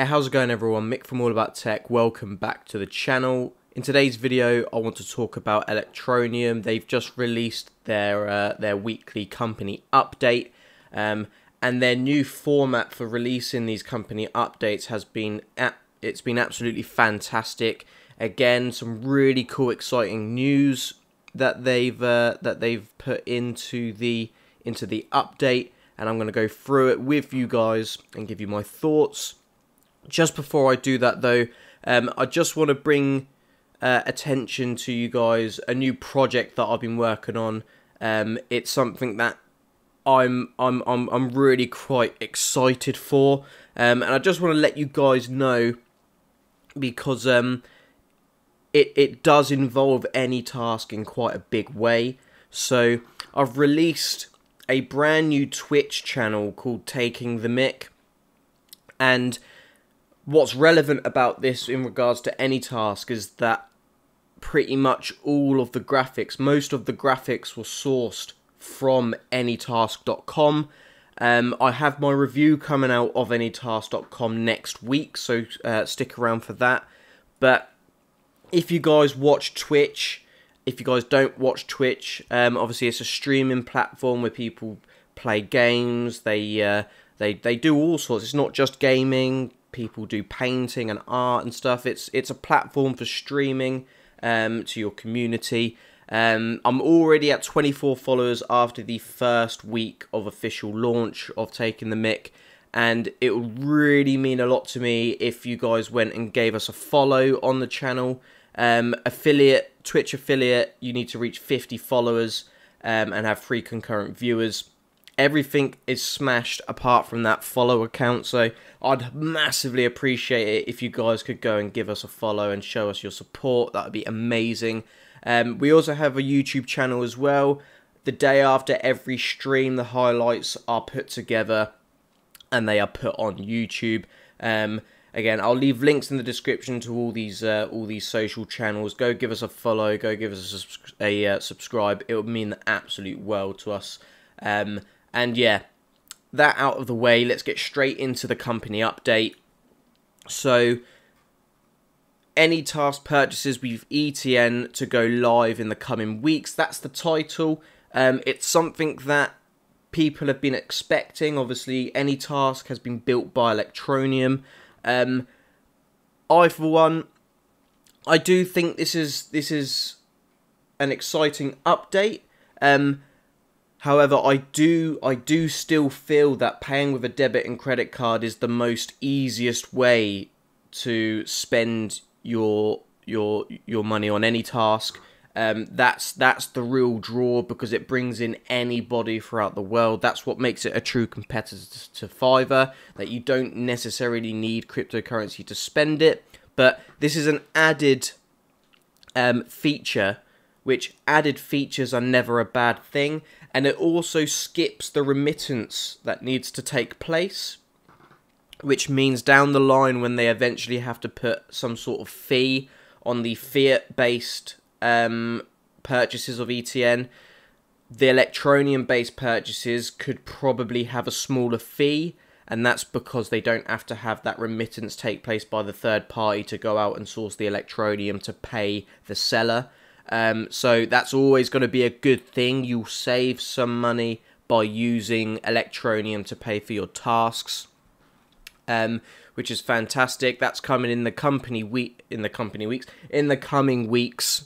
Hey, how's it going everyone? Mick from All About Tech. Welcome back to the channel. In today's video, I want to talk about Electroneum. They've just released their uh, their weekly company update, um, and their new format for releasing these company updates has been it's been absolutely fantastic. Again, some really cool, exciting news that they've uh, that they've put into the into the update, and I'm going to go through it with you guys and give you my thoughts. Just before I do that, though, um, I just want to bring uh, attention to you guys a new project that I've been working on. Um, it's something that I'm I'm I'm I'm really quite excited for, um, and I just want to let you guys know because um, it it does involve AnyTask in quite a big way. So I've released a brand new Twitch channel called Taking the Mick, and what's relevant about this in regards to AnyTask is that pretty much all of the graphics, most of the graphics were sourced from anytask.com. Um, I have my review coming out of anytask.com next week, so uh, stick around for that. But if you guys watch Twitch, if you guys don't watch Twitch, um, obviously it's a streaming platform where people play games. They uh, they they do all sorts. It's not just gaming. People do painting and art and stuff. It's it's a platform for streaming um, to your community. Um, I'm already at 24 followers after the first week of official launch of Taking the Mick, and it would really mean a lot to me if you guys went and gave us a follow on the channel. Um, affiliate, Twitch affiliate, you need to reach 50 followers um, and have three concurrent viewers. Everything is smashed apart from that follow account, so I'd massively appreciate it if you guys could go and give us a follow and show us your support. That would be amazing. Um, we also have a YouTube channel as well. The day after every stream, the highlights are put together and they are put on YouTube. Um, again, I'll leave links in the description to all these uh, all these social channels. Go give us a follow. Go give us a, a uh, subscribe. It would mean the absolute world to us. Um, and yeah, that out of the way, let's get straight into the company update. So AnyTask purchases with ETN to go live in the coming weeks. That's the title. Um, it's something that people have been expecting. Obviously, AnyTask has been built by Electroneum. Um, I, for one, I do think this is this is an exciting update. Um, however, I do I do still feel that paying with a debit and credit card is the most easiest way to spend your your your money on AnyTask. Um, that's that's the real draw because it brings in anybody throughout the world. That's what makes it a true competitor to Fiverr. That you don't necessarily need cryptocurrency to spend it, but this is an added um, feature. Which added features are never a bad thing, and it also skips the remittance that needs to take place which means down the line when they eventually have to put some sort of fee on the fiat based um, purchases of ETN, the electroneum based purchases could probably have a smaller fee, and that's because they don't have to have that remittance take place by the third party to go out and source the electroneum to pay the seller. Um, so that's always going to be a good thing. You'll save some money by using Electroneum to pay for your tasks um, which is fantastic. That's coming in the company week in the company weeks in the coming weeks,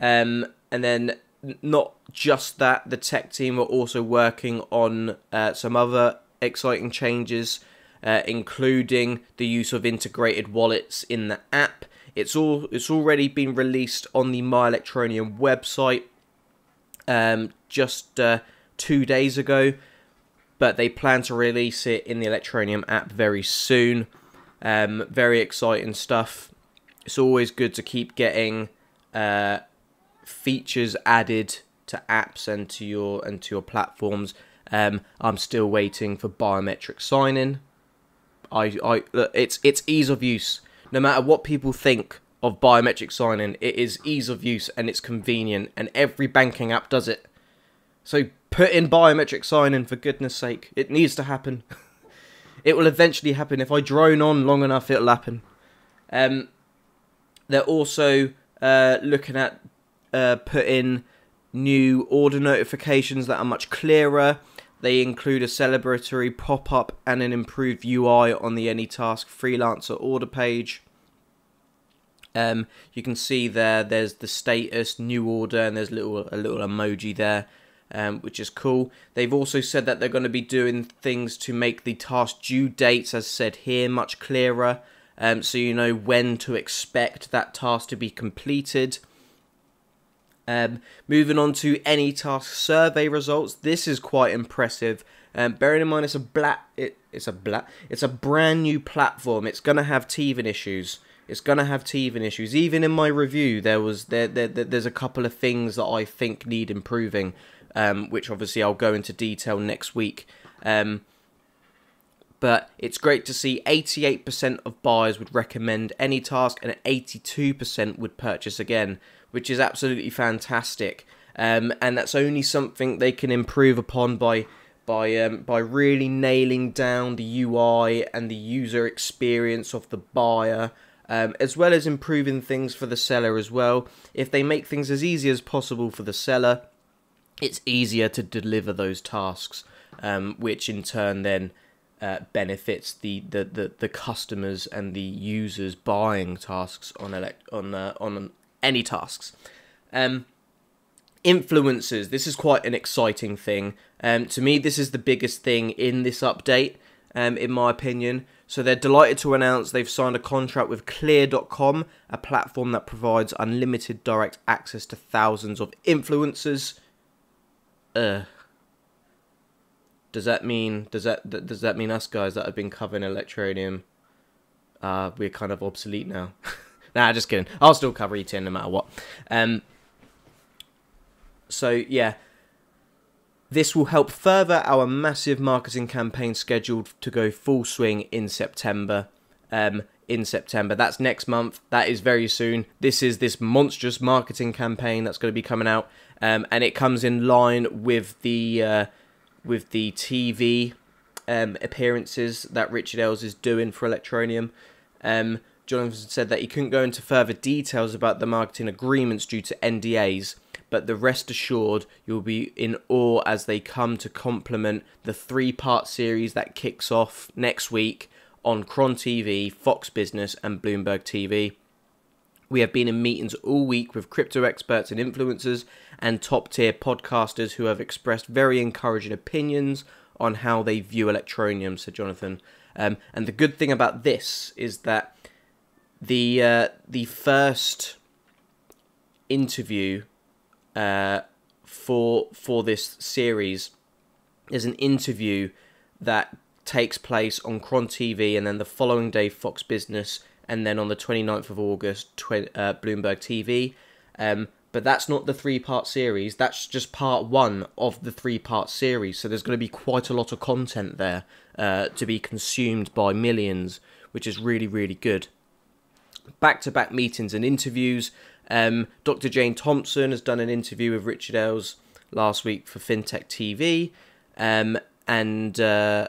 um, and then not just that, the tech team are also working on uh, some other exciting changes, uh, including the use of integrated wallets in the app. It's all it's already been released on the My Electroneum website um, just uh, two days ago but they plan to release it in the Electroneum app very soon. Um, very exciting stuff. It's always good to keep getting uh, features added to apps and to your and to your platforms. Um, I'm still waiting for biometric signing. I, I, it's it's ease of use. No matter what people think of biometric signing, it is ease of use and it's convenient, and every banking app does it. So put in biometric sign in for goodness sake. It needs to happen. It will eventually happen. If I drone on long enough, it'll happen. Um, they're also uh, looking at uh, putting new order notifications that are much clearer. They include a celebratory pop up and an improved UI on the AnyTask freelancer order page. Um, you can see there, there's the status, new order, and there's little a little emoji there, um, which is cool. They've also said that they're going to be doing things to make the task due dates, as said here, much clearer, um, so you know when to expect that task to be completed. Um, moving on to AnyTask survey results, this is quite impressive. Um, bearing in mind it's a black, it, it's a black, it's a brand new platform. It's gonna have teething issues. It's gonna have teething issues. Even in my review, there was there, there, there there's a couple of things that I think need improving, um, which obviously I'll go into detail next week. Um, but it's great to see 88% of buyers would recommend AnyTask and 82% would purchase again, which is absolutely fantastic. Um, and that's only something they can improve upon by by um, by really nailing down the UI and the user experience of the buyer um, as well as improving things for the seller as well. If they make things as easy as possible for the seller, it's easier to deliver those tasks, um, which in turn then uh, benefits the, the, the, the, customers and the users buying tasks on elect on uh, on AnyTasks. Um, influencers. This is quite an exciting thing. Um, to me, this is the biggest thing in this update, um, in my opinion. So they're delighted to announce they've signed a contract with Klear.com, a platform that provides unlimited direct access to thousands of influencers. Uh, does that mean does that does that mean us guys that have been covering Electroneum? Uh, we're kind of obsolete now. nah, just kidding. I'll still cover ETN no matter what. Um. So yeah, this will help further our massive marketing campaign scheduled to go full swing in September. Um, in September. That's next month. That is very soon. This is this monstrous marketing campaign that's going to be coming out, um, and it comes in line with the uh, with the TV um, appearances that Richard Ells is doing for Electroneum. Um, Jonathan said that he couldn't go into further details about the marketing agreements due to NDAs but the rest assured you'll be in awe as they come to complement the three part series that kicks off next week on Cron TV, Fox Business, and Bloomberg TV. We have been in meetings all week with crypto experts and influencers and top tier podcasters who have expressed very encouraging opinions on how they view Electroneum, said Jonathan. Um, and the good thing about this is that the uh, the first interview uh, for for this series is an interview that takes place on Cron TV, and then the following day Fox Business, and then on the 29th of August tw- uh, Bloomberg TV. Um, but that's not the three part series. That's just part one of the three part series. So there's going to be quite a lot of content there uh, to be consumed by millions, which is really really good. Back to back meetings and interviews. Um, Dr. Jane Thomason has done an interview with Richard Ells last week for FinTech TV, um, and uh,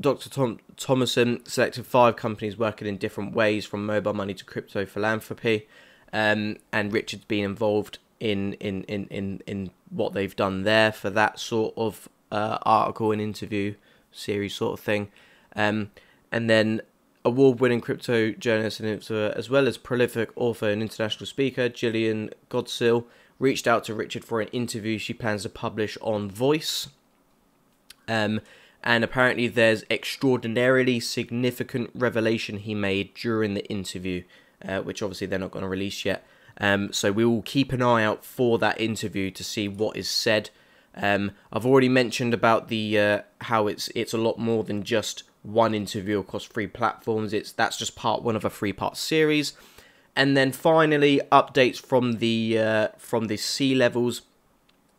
Dr. Tom- Thomason selected five companies working in different ways, from mobile money to crypto philanthropy, um, and Richard's been involved in, in, in, in, in what they've done there for that sort of uh, article and interview series sort of thing. Um, and then award-winning crypto journalist and influencer, as well as prolific author and international speaker, Jillian Godsil, reached out to Richard for an interview she plans to publish on Voice. Um, and apparently there's extraordinarily significant revelation he made during the interview, uh, which obviously they're not going to release yet. Um, so we will keep an eye out for that interview to see what is said. Um, I've already mentioned about the uh, how it's it's a lot more than just one interview across three platforms. It's that's just part one of a three part series, and then finally updates from the uh, from the C levels.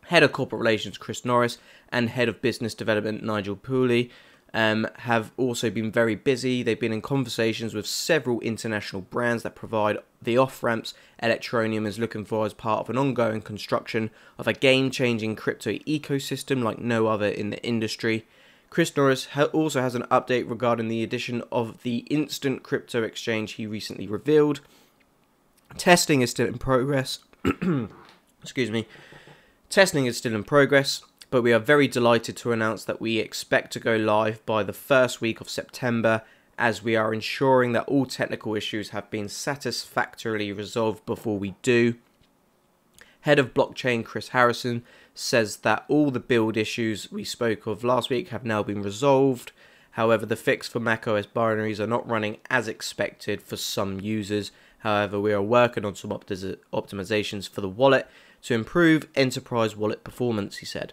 Head of Corporate Relations Chris Norris and Head of Business Development Nigel Pooley um, have also been very busy. They've been in conversations with several international brands that provide the off ramps Electroneum is looking for as part of an ongoing construction of a game changing crypto ecosystem like no other in the industry. Chris Norris also has an update regarding the addition of the instant crypto exchange he recently revealed. Testing is still in progress. Excuse me. Testing is still in progress, but we are very delighted to announce that we expect to go live by the first week of September as we are ensuring that all technical issues have been satisfactorily resolved before we do. Head of blockchain Chris Harrison says that all the build issues we spoke of last week have now been resolved. However, the fix for macOS binaries are not running as expected for some users. However, we are working on some optimizations for the wallet to improve enterprise wallet performance, he said.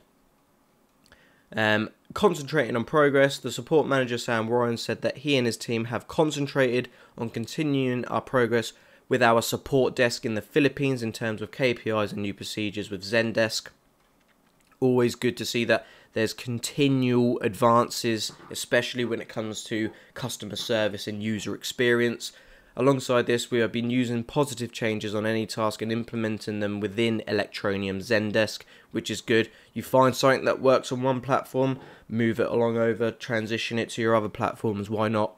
Um, concentrating on progress, the support manager Sam Warren said that he and his team have concentrated on continuing our progress with our support desk in the Philippines in terms of KPIs and new procedures with Zendesk. Always good to see that there's continual advances, especially when it comes to customer service and user experience. Alongside this, we have been using positive changes on AnyTask and implementing them within Electroneum Zendesk, which is good. You find something that works on one platform, move it along over, transition it to your other platforms, why not?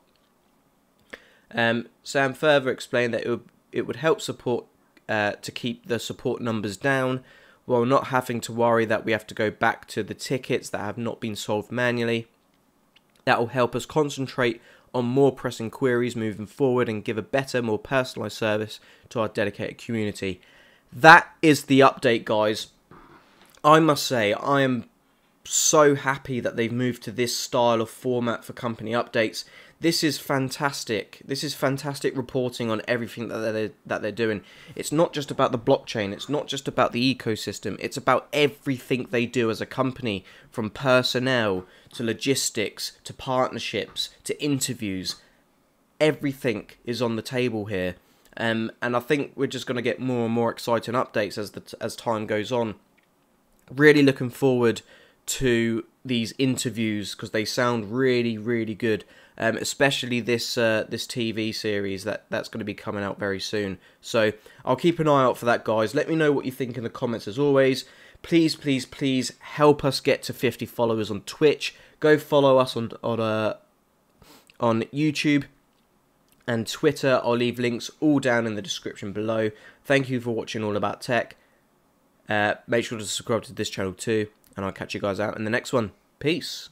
Um, Sam further explained that it would, it would help support uh, to keep the support numbers down while not having to worry that we have to go back to the tickets that have not been solved manually. That will help us concentrate on more pressing queries moving forward and give a better, more personalized service to our dedicated community. That is the update, guys. I must say, I am so happy that they've moved to this style of format for company updates. This is fantastic. This is fantastic reporting on everything that they're that they're doing. It's not just about the blockchain. It's not just about the ecosystem. It's about everything they do as a company, from personnel to logistics to partnerships to interviews. Everything is on the table here, um, and I think we're just going to get more and more exciting updates as the as time goes on. Really looking forward to these interviews because they sound really really good um, especially this uh, this TV series that that's going to be coming out very soon. So I'll keep an eye out for that guys. Let me know what you think in the comments as always. Please please please help us get to 50 followers on Twitch. Go follow us on on uh, on YouTube and Twitter. I'll leave links all down in the description below. Thank you for watching all about tech. Uh, make sure to subscribe to this channel too and I'll catch you guys out in the next one. Peace.